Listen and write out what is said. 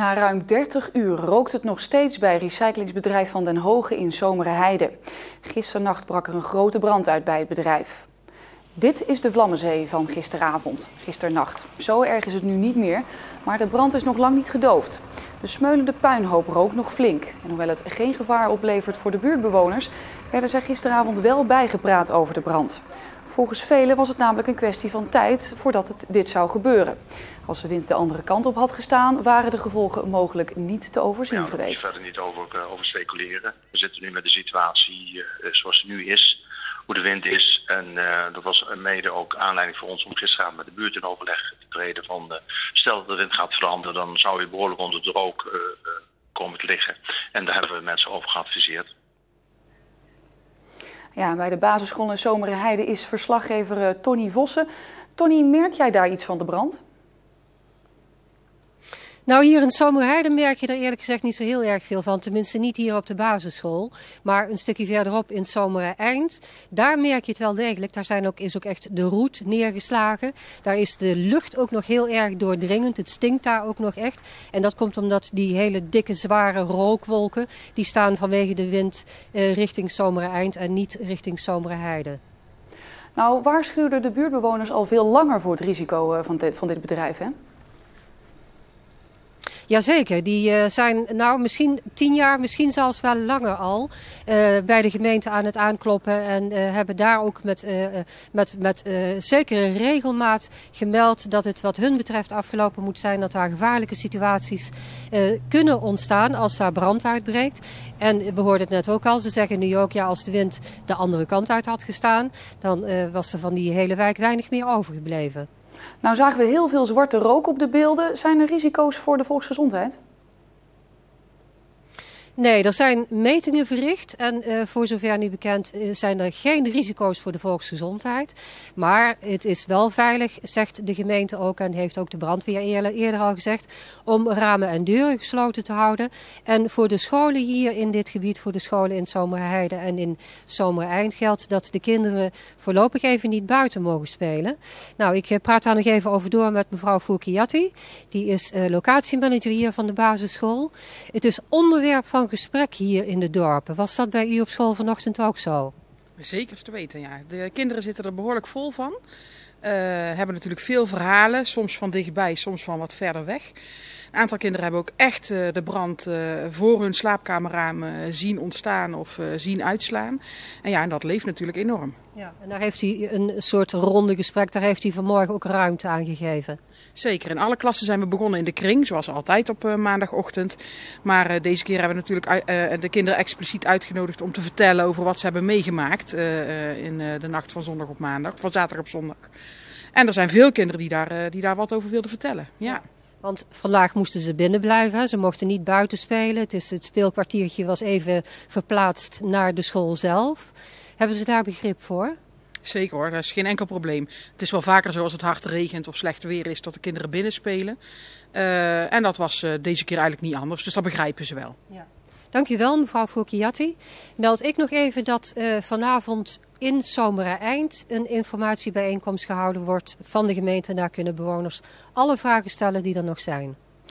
Na ruim 30 uur rookt het nog steeds bij recyclingsbedrijf Van den Hoge in Zomerheide. Gisternacht brak er een grote brand uit bij het bedrijf. Dit is de Vlammenzee van gisteravond, gisternacht. Zo erg is het nu niet meer, maar de brand is nog lang niet gedoofd. De smeulende puinhoop rookt nog flink. En hoewel het geen gevaar oplevert voor de buurtbewoners, werden zij gisteravond wel bijgepraat over de brand. Volgens velen was het namelijk een kwestie van tijd voordat het dit zou gebeuren. Als de wind de andere kant op had gestaan, waren de gevolgen mogelijk niet te overzien ja, geweest. Ik verder niet over, uh, over speculeren. We zitten nu met de situatie uh, zoals het nu is, hoe de wind is. En uh, dat was mede ook aanleiding voor ons om gisteravond met de buurt in overleg te treden. Van, stel dat de wind gaat veranderen, dan zou je behoorlijk onder de rook komen te liggen. En daar hebben we mensen over geadviseerd. Ja, bij de basisschool in Zomerheide is verslaggever Tony Vossen. Tony, merk jij daar iets van de brand? Nou, hier in Zomerheide merk je er eerlijk gezegd niet zo heel erg veel van. Tenminste niet hier op de basisschool. Maar een stukje verderop in Eind, daar merk je het wel degelijk. Daar zijn ook, is ook echt de roet neergeslagen. Daar is de lucht ook nog heel erg doordringend. Het stinkt daar ook nog echt. En dat komt omdat die hele dikke, zware rookwolken... die staan vanwege de wind uh, richting Eind en niet richting Zomerheide. Nou, waarschuwden de buurtbewoners al veel langer voor het risico van dit, van dit bedrijf, hè? Jazeker, die uh, zijn nou misschien tien jaar, misschien zelfs wel langer al uh, bij de gemeente aan het aankloppen. En uh, hebben daar ook met, met, met zekere regelmaat gemeld dat het wat hun betreft afgelopen moet zijn. Dat daar gevaarlijke situaties kunnen ontstaan als daar brand uitbreekt. En we hoorden het net ook al, ze zeggen nu ook ja als de wind de andere kant uit had gestaan. Dan was er van die hele wijk weinig meer overgebleven. Nou zagen we heel veel zwarte rook op de beelden. Zijn er risico's voor de volksgezondheid? Nee, er zijn metingen verricht en uh, voor zover nu bekend uh, zijn er geen risico's voor de volksgezondheid. Maar het is wel veilig, zegt de gemeente ook en heeft ook de brandweer eerder, eerder al gezegd, om ramen en deuren gesloten te houden. En voor de scholen hier in dit gebied, voor de scholen in Zomerheide en in Zomereind geldt dat de kinderen voorlopig even niet buiten mogen spelen. Nou, ik praat daar nog even over door met mevrouw Foukiati. Die is locatiemanager hier van de basisschool. Het is onderwerp van gesprek hier in de dorpen. Was dat bij u op school vanochtend ook zo? Zeker te weten, ja. De kinderen zitten er behoorlijk vol van. Uh, hebben natuurlijk veel verhalen, soms van dichtbij, soms van wat verder weg. Een aantal kinderen hebben ook echt uh, de brand uh, voor hun slaapkamerramen zien ontstaan of zien uitslaan. En ja, en dat leeft natuurlijk enorm. Ja, en daar heeft hij een soort ronde gesprek, daar heeft hij vanmorgen ook ruimte aan gegeven. Zeker, in alle klassen zijn we begonnen in de kring, zoals altijd op maandagochtend. Maar deze keer hebben we natuurlijk de kinderen expliciet uitgenodigd om te vertellen over wat ze hebben meegemaakt in de nacht van zondag op maandag, van zaterdag op zondag. En er zijn veel kinderen die daar, die daar wat over wilden vertellen. Ja. Want vandaag moesten ze binnen blijven. Ze mochten niet buiten spelen. Het, is, het speelkwartiertje was even verplaatst naar de school zelf. Hebben ze daar begrip voor? Zeker hoor, dat is geen enkel probleem. Het is wel vaker zo als het hard regent of slecht weer is dat de kinderen binnen spelen. Uh, en dat was uh, deze keer eigenlijk niet anders, dus dat begrijpen ze wel. Ja. Dankjewel mevrouw Foukiati. Meld ik nog even dat uh, vanavond in Zomera Eind een informatiebijeenkomst gehouden wordt van de gemeente. Daar kunnen bewoners alle vragen stellen die er nog zijn.